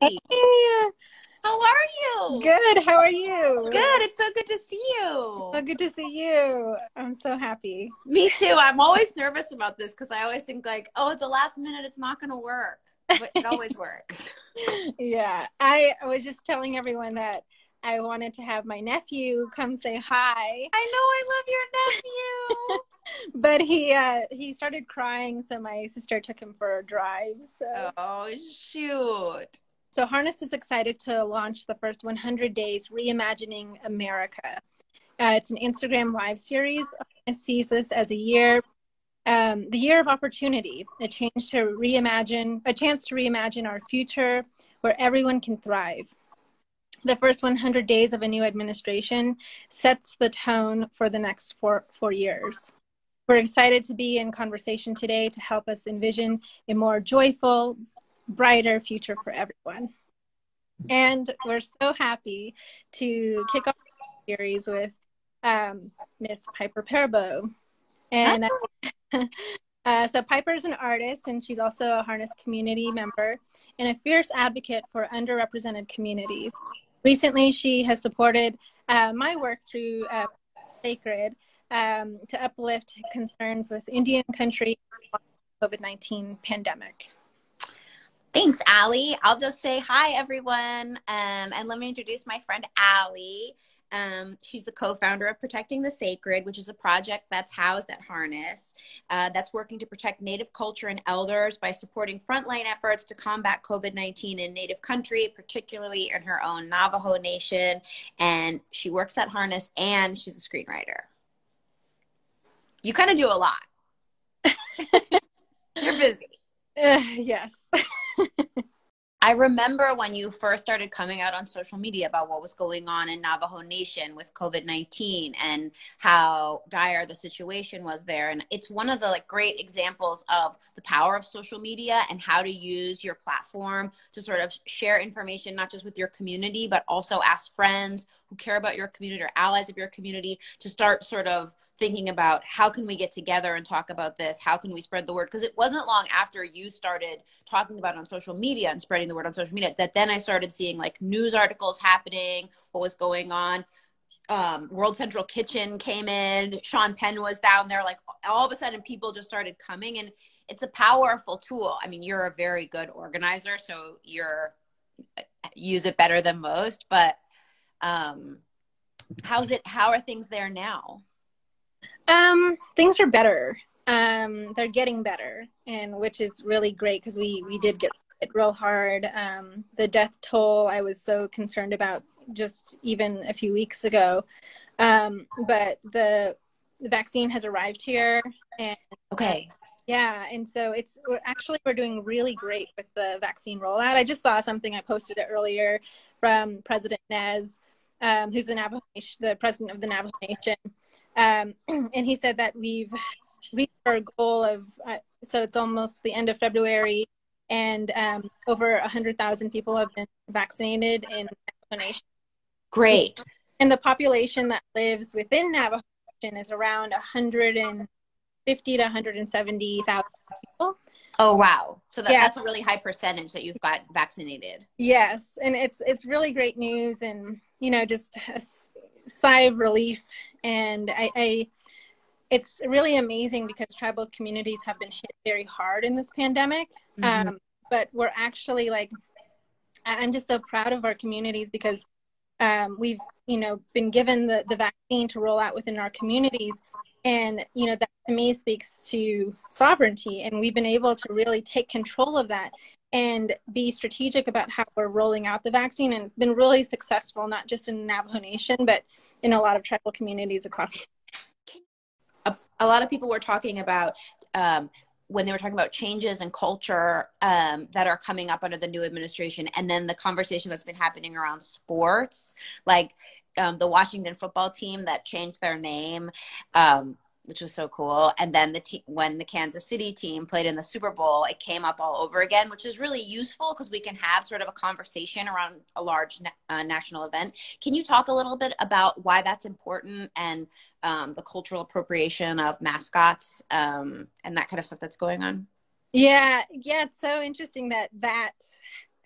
Hey. How are you? Good. How are you? Good. It's so good to see you. So good to see you. I'm so happy. Me too. I'm always nervous about this because I always think like, oh, at the last minute, it's not going to work, but it always works. Yeah. I was just telling everyone that I wanted to have my nephew come say hi. I know. I love your nephew. but he uh he started crying so my sister took him for a drive so oh shoot so harness is excited to launch the first 100 days reimagining america. Uh, it's an instagram live series. It sees this as a year um, the year of opportunity a change to reimagine a chance to reimagine our future where everyone can thrive. The first 100 days of a new administration sets the tone for the next four, four years. We're excited to be in conversation today to help us envision a more joyful, brighter future for everyone. And we're so happy to kick off the series with um, Miss Piper Perabo. And uh, so Piper is an artist, and she's also a Harness community member and a fierce advocate for underrepresented communities. Recently, she has supported uh, my work through uh, Sacred, um, to uplift concerns with Indian country COVID 19 pandemic. Thanks, Allie. I'll just say hi, everyone. Um, and let me introduce my friend, Allie. Um, she's the co founder of Protecting the Sacred, which is a project that's housed at Harness uh, that's working to protect Native culture and elders by supporting frontline efforts to combat COVID 19 in Native country, particularly in her own Navajo Nation. And she works at Harness and she's a screenwriter you kind of do a lot. You're busy. Uh, yes. I remember when you first started coming out on social media about what was going on in Navajo Nation with COVID 19 and how dire the situation was there. And it's one of the like great examples of the power of social media and how to use your platform to sort of share information, not just with your community, but also ask friends who care about your community or allies of your community to start sort of thinking about how can we get together and talk about this? How can we spread the word? Because it wasn't long after you started talking about it on social media and spreading the word on social media that then i started seeing like news articles happening what was going on. Um, world central kitchen came in sean penn was down there like all of a sudden people just started coming and it's a powerful tool. I mean you're a very good organizer so you're use it better than most but um how's it how are things there now um, things are better. Um, they're getting better, and which is really great because we we did get it real hard. Um, the death toll I was so concerned about just even a few weeks ago, um, but the the vaccine has arrived here, and okay. Yeah, and so it's we're actually we're doing really great with the vaccine rollout. I just saw something I posted it earlier from President Nez, um, who's the Navajo Nation, the president of the Navajo Nation, um, and he said that we've reached our goal of, uh, so it's almost the end of February, and um, over 100,000 people have been vaccinated in Navajo Nation. Great. And the population that lives within Navajo Nation is around 150 to 170,000 people. Oh wow! So that, yeah. that's a really high percentage that you've got vaccinated. Yes, and it's it's really great news, and you know, just a sigh of relief and I, I it's really amazing because tribal communities have been hit very hard in this pandemic. Mm-hmm. Um, but we're actually like, I'm just so proud of our communities because um, we've, you know, been given the, the vaccine to roll out within our communities. And, you know, that to me speaks to sovereignty. And we've been able to really take control of that and be strategic about how we're rolling out the vaccine. And it's been really successful, not just in Navajo Nation, but in a lot of tribal communities across. A, a lot of people were talking about um, when they were talking about changes in culture um, that are coming up under the new administration, and then the conversation that's been happening around sports, like um, the Washington football team that changed their name. Um, which was so cool. And then the team, when the Kansas City team played in the Super Bowl, it came up all over again, which is really useful because we can have sort of a conversation around a large na- uh, national event. Can you talk a little bit about why that's important and um, the cultural appropriation of mascots um, and that kind of stuff that's going on? Yeah, yeah, it's so interesting that that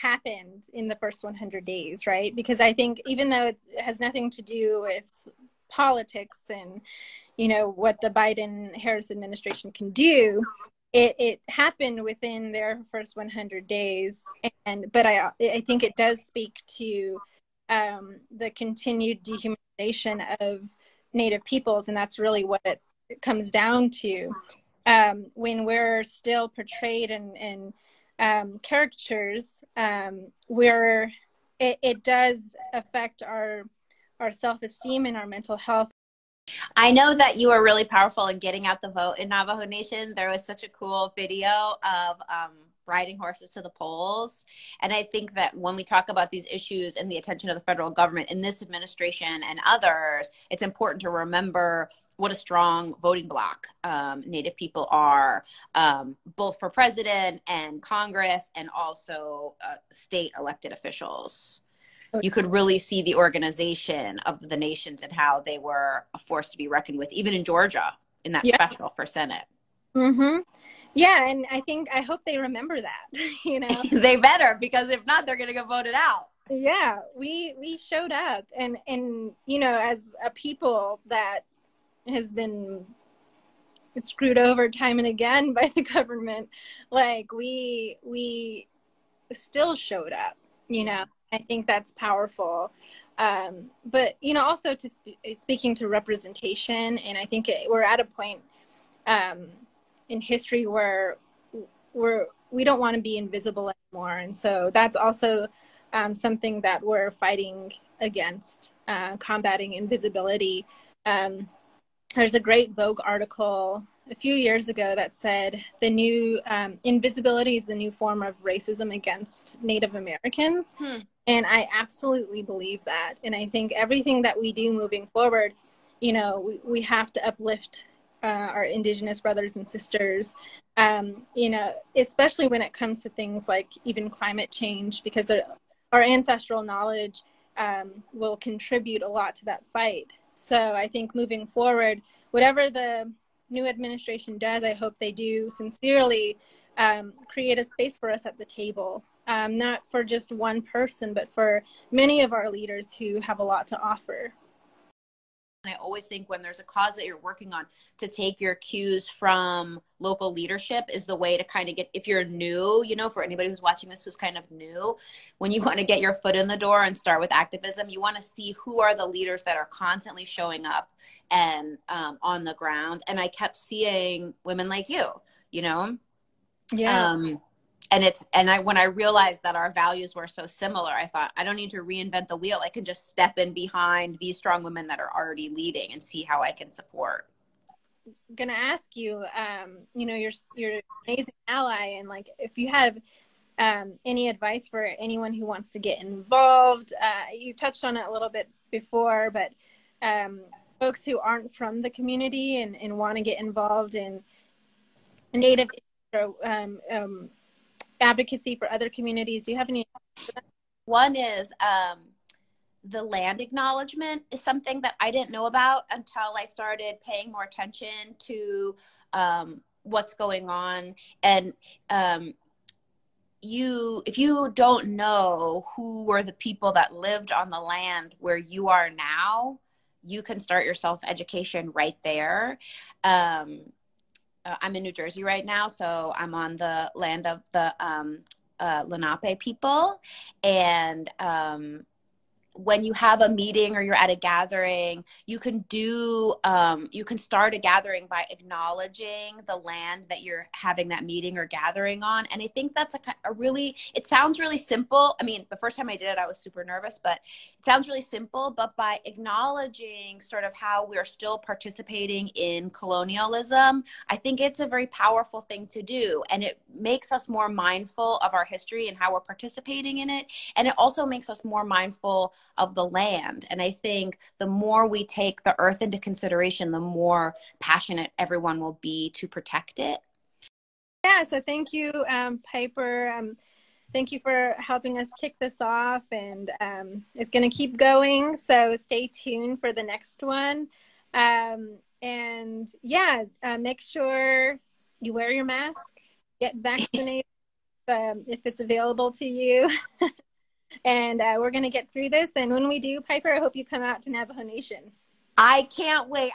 happened in the first 100 days, right? Because I think even though it has nothing to do with politics and you know what the Biden Harris administration can do, it it happened within their first 100 days, and but I I think it does speak to um, the continued dehumanization of Native peoples, and that's really what it comes down to. Um, when we're still portrayed and, in um, um, where it, it does affect our our self esteem and our mental health. I know that you are really powerful in getting out the vote in Navajo Nation. There was such a cool video of um, riding horses to the polls. And I think that when we talk about these issues and the attention of the federal government in this administration and others, it's important to remember what a strong voting bloc um, Native people are, um, both for president and Congress, and also uh, state elected officials. You could really see the organization of the nations and how they were a force to be reckoned with, even in Georgia in that yeah. special for Senate. Mm-hmm. Yeah, and I think I hope they remember that. You know, they better because if not, they're going to get voted out. Yeah, we we showed up, and and you know, as a people that has been screwed over time and again by the government, like we we still showed up. You know, I think that's powerful. Um, but you know, also to sp- speaking to representation, and I think it, we're at a point. Um, in history where we're we don't want to be invisible anymore. And so that's also um, something that we're fighting against uh, combating invisibility. Um, there's a great vogue article a few years ago that said the new um, invisibility is the new form of racism against native americans. Hmm. and i absolutely believe that. And i think everything that we do moving forward you know we, we have to uplift uh, our indigenous brothers and sisters um, you know especially when it comes to things like even climate change because our ancestral knowledge um, will contribute a lot to that fight. So i think moving forward whatever the new administration does i hope they do sincerely um, create a space for us at the table. Um, not for just one person but for many of our leaders who have a lot to offer and I always think when there's a cause that you're working on, to take your cues from local leadership is the way to kind of get, if you're new, you know, for anybody who's watching this who's kind of new, when you want to get your foot in the door and start with activism, you want to see who are the leaders that are constantly showing up and um, on the ground. And I kept seeing women like you, you know? Yeah. Um, and it's and i when i realized that our values were so similar i thought i don't need to reinvent the wheel. I can just step in behind these strong women that are already leading and see how i can support. I'm gonna ask you um you know you're you're an amazing ally and like if you have um, any advice for anyone who wants to get involved uh, you touched on it a little bit before but um, folks who aren't from the community and, and want to get involved in native um, um, advocacy for other communities? Do you have any? One is um, the land acknowledgement is something that I didn't know about until I started paying more attention to um, what's going on. And um, you, if you don't know who were the people that lived on the land where you are now, you can start your self education right there. Um, uh, I'm in New Jersey right now, so I'm on the land of the um, uh, Lenape people, and um, when you have a meeting or you're at a gathering, you can do, um, you can start a gathering by acknowledging the land that you're having that meeting or gathering on. And I think that's a, a really, it sounds really simple. I mean, the first time I did it, I was super nervous, but it sounds really simple. But by acknowledging sort of how we're still participating in colonialism, I think it's a very powerful thing to do. And it makes us more mindful of our history and how we're participating in it. And it also makes us more mindful of the land. And I think the more we take the earth into consideration, the more passionate everyone will be to protect it. Yeah, so thank you, um, Piper. Um, thank you for helping us kick this off, and um, it's going to keep going. So stay tuned for the next one. Um, and yeah, uh, make sure you wear your mask, get vaccinated. um, if it's available to you. and uh, we're going to get through this. And when we do, Piper, I hope you come out to Navajo Nation. I can't wait.